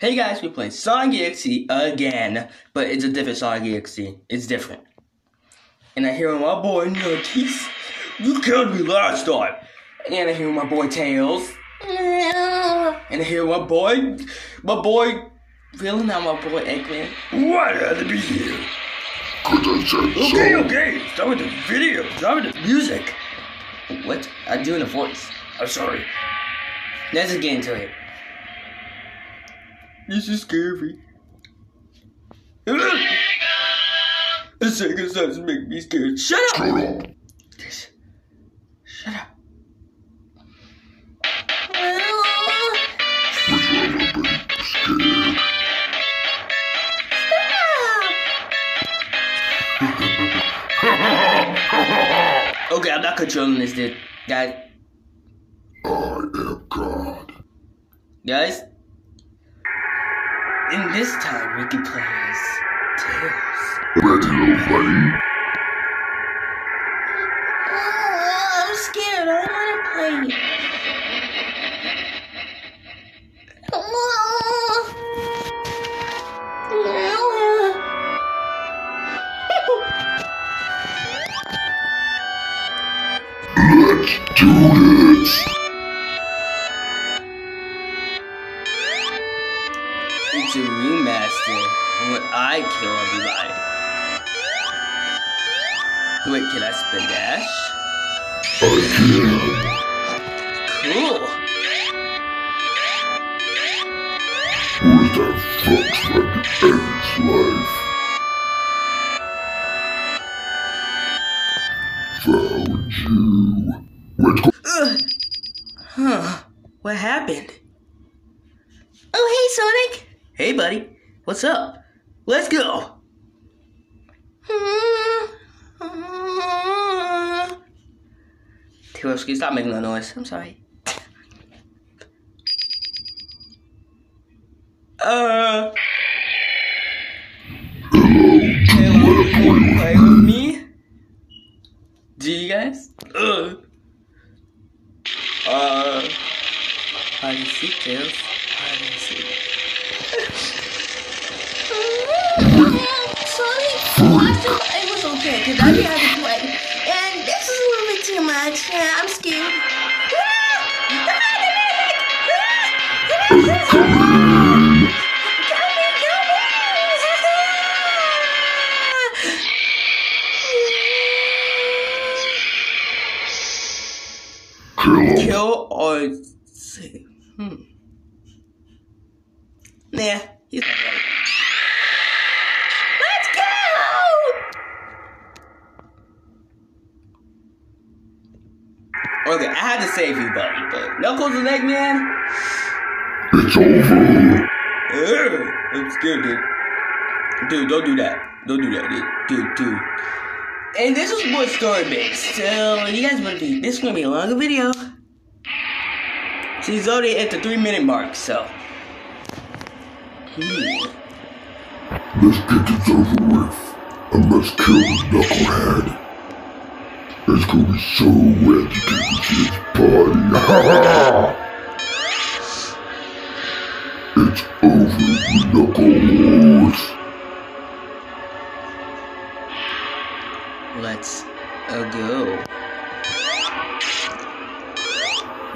Hey guys, we're playing Sonic EXE again, but it's a different Sonic EXE. It's different. And I hear my boy Nutties, you killed me last time. And I hear my boy Tails. And I hear my boy, my boy, feeling out my boy Eggman. Why did I have to be here? Okay, okay, start with the video, start with the music. What? I'm doing a voice. I'm sorry. Let's just get into it. This is scary. The second to make me scared. Shut up! Shut up. This. Shut up. Would you ever been scared? Okay, I'm not controlling this, dude. Guys, I am God. guys. In this time, we can play as Tails. Ready, little buddy? Oh, I'm scared. I don't want to play. Let's do this. A remaster when I kill everybody. Wait, can I spin dash? Cool. With that fucks like ends life. Found you. Let's go. Ugh. Huh. What happened? Oh, hey, Sonic. Hey, buddy. What's up? Let's go. Tails, can you stop making that noise? I'm sorry. Uh. Hello, can you play with me? Do you guys? Ugh. Uh. How do you see Tails? Yeah, I'm scared. Kill him. Kill or save? Hmm. Nah, he's not right. Let's go! Okay, I had to save you, buddy, but Knuckles and Eggman? It's over. Ugh, I'm scared, dude. Dude, don't do that. Don't do that, dude. Dude, dude. And this is more story based, so you guys better be. This is gonna be a longer video. She's already at the three minute mark, so. Hmm. Let's get this over with. And let's kill the knucklehead. It's gonna be so red to get into his body. it's over, you knuckles. Let's uh, go.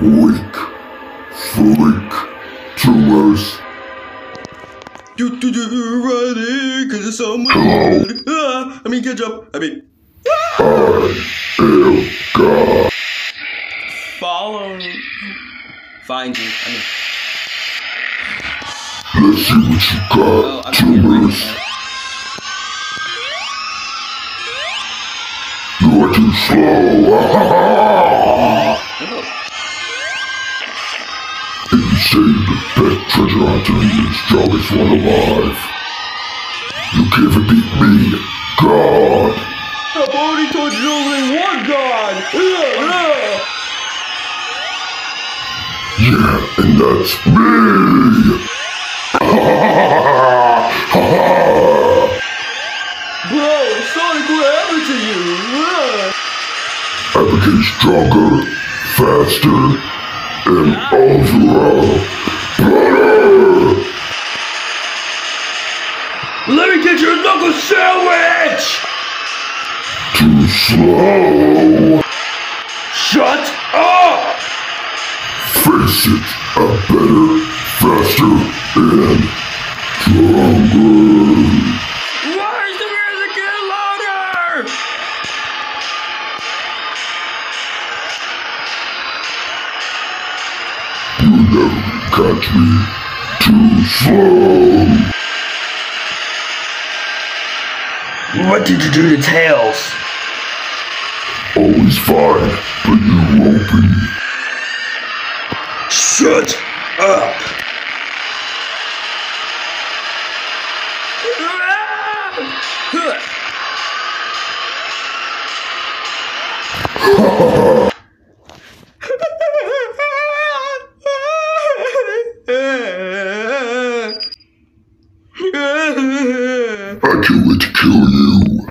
Weak. Freak. Tumors. Do do do running cause it's so much Hello. Ah, I mean ketchup. I mean I am God. follow find you. I mean Let's see what you oh got, tumors. now. You're too slow. Oh, And you the best treasure hunter and the strongest one alive. You can't beat me, God. The Bonito only one God! Yeah, and that's me! Bro, Sonic, what happened to you? I became stronger, faster, and ultra better! Let me get your a knuckle sandwich! Slow. Shut up! Face it, I'm better, faster, and stronger. Why is the music getting louder? You never catch me. Too slow. What did you do to Tails? Always fine, but you won't be. Shut up! I can't wait to kill you.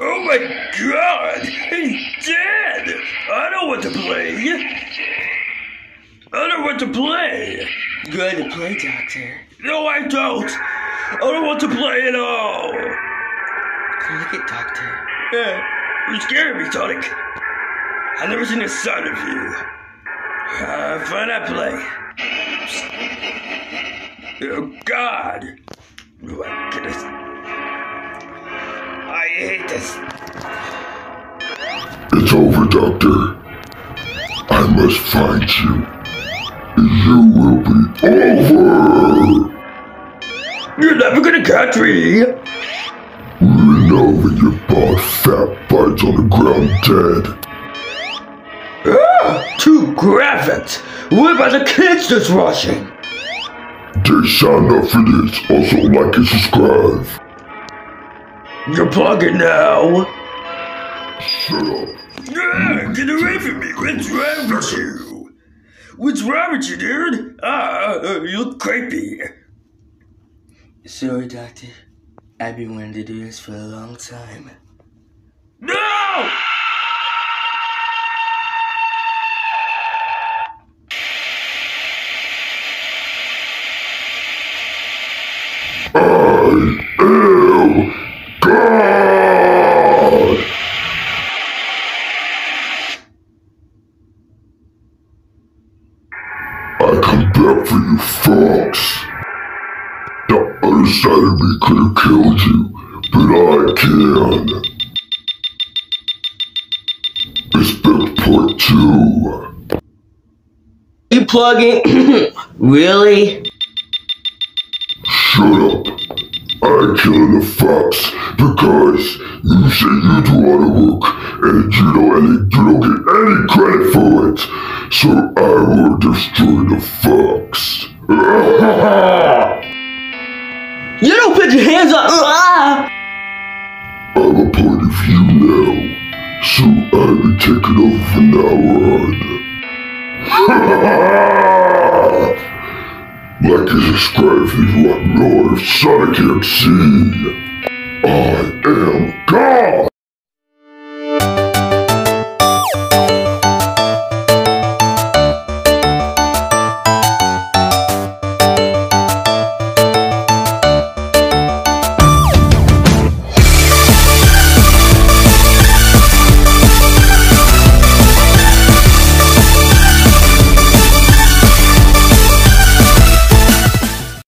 Oh my god! He's dead! I don't want to play! I don't want to play! Good to play, Doctor. No, I don't! I don't want to play at all! Look at Doctor. Yeah, you're scaring me, Sonic. I've never seen a side of you. Uh, fine, I play. Oh god! Oh my goodness. I hate this. It's over, Doctor. I must find you. You will be over. You're never gonna catch me! We know when your bald fat bites on the ground dead. Ah, too graphic! What about the kids that's rushing? They sign up for this. Also like and subscribe. You're plugging now! Shut up. Ah, get away from me! What's wrong with you? What's wrong with you, dude? Ah, uh, you look creepy. Sorry, Doctor. I've been wanting to do this for a long time. No! I am side could have killed you, but I can. Expect part two. You plugging? really? Shut up. I killed the fox because you say you do all the work and you don't, any, you don't get any credit for it. So I will destroy the fox. You don't put your hands up! Ah! I'm a part of you now, so I will take it over from now on. like and subscribe if you want more of Sonic MC. I am God!